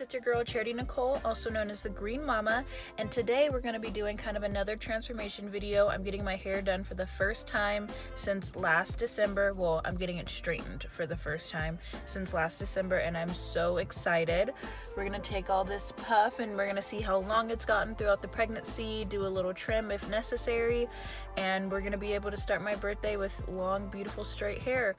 it's your girl Charity Nicole, also known as the Green Momma, and today we're going to be doing kind of another transformation video. I'm getting my hair done for the first time since last December. Well, I'm getting it straightened for the first time since last December, and I'm so excited. We're going to take all this puff and we're going to see how long it's gotten throughout the pregnancy, do a little trim if necessary, and we're going to be able to start my birthday with long, beautiful, straight hair.